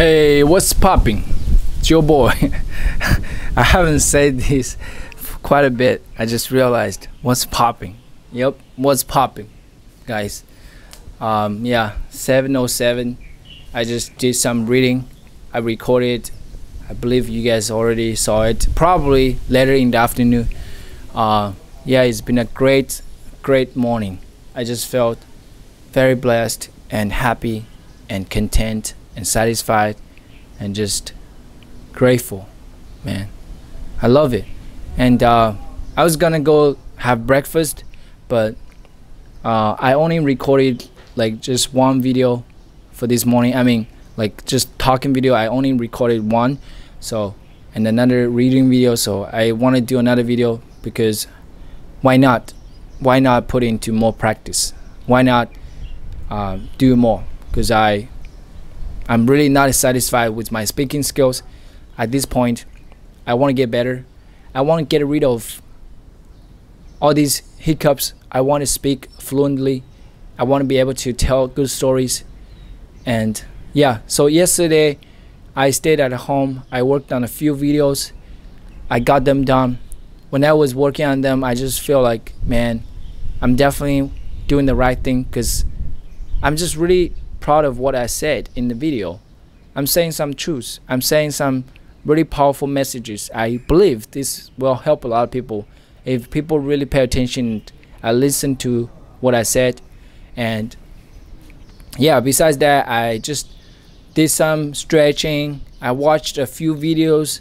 Hey, what's popping? It's your boy. I haven't said this quite a bit. I just realized what's popping. Yep, what's popping, guys. Um, yeah, 707. I just did some reading. I recorded. I believe you guys already saw it. Probably later in the afternoon. Uh, yeah, it's been a great, great morning. I just felt very blessed and happy and content and satisfied and just grateful, man. I love it. And uh, I was gonna go have breakfast, but uh, I only recorded like just one video for this morning. I mean, like just talking video. I only recorded one, so and another reading video. So I want to do another video because why not? Why not put into more practice? Why not uh, do more? Because I I'm really not satisfied with my speaking skills at this point. I want to get better. I want to get rid of all these hiccups. I want to speak fluently. I want to be able to tell good stories. And yeah, so yesterday I stayed at home. I worked on a few videos. I got them done. When I was working on them, I just feel like, man, I'm definitely doing the right thing because I'm just really proud of what I said in the video. I'm saying some truths. I'm saying some really powerful messages. I believe this will help a lot of people. If people really pay attention and listen to what I said, and yeah, besides that, I just did some stretching. I watched a few videos.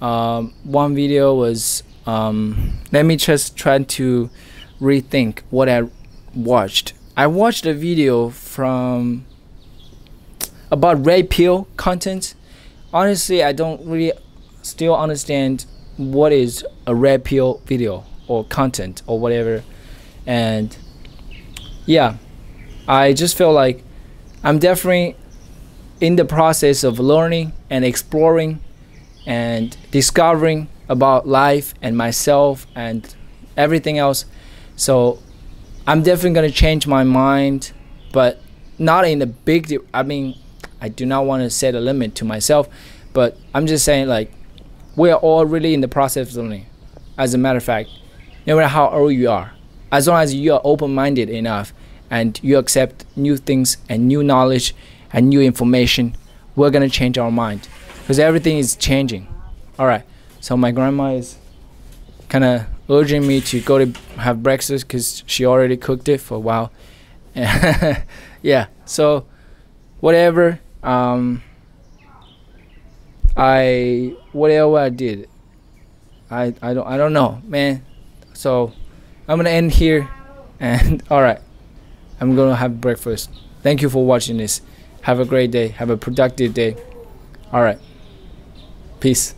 Um, one video was um, let me just try to rethink what I watched. I watched a video from about red pill content. Honestly, I don't really still understand what is a red pill video or content or whatever. And yeah, I just feel like I'm definitely in the process of learning and exploring and discovering about life and myself and everything else. So I'm definitely gonna change my mind, but not in a big. I mean, I do not want to set a limit to myself, but I'm just saying like we are all really in the process of learning. As a matter of fact, no matter how old you are, as long as you are open-minded enough and you accept new things and new knowledge and new information, we're gonna change our mind because everything is changing. All right. So my grandma is kind of urging me to go to have breakfast because she already cooked it for a while. yeah. So whatever um, I whatever I did, I I don't I don't know, man. So I'm gonna end here, and all right, I'm gonna have breakfast. Thank you for watching this. Have a great day. Have a productive day. All right. Peace.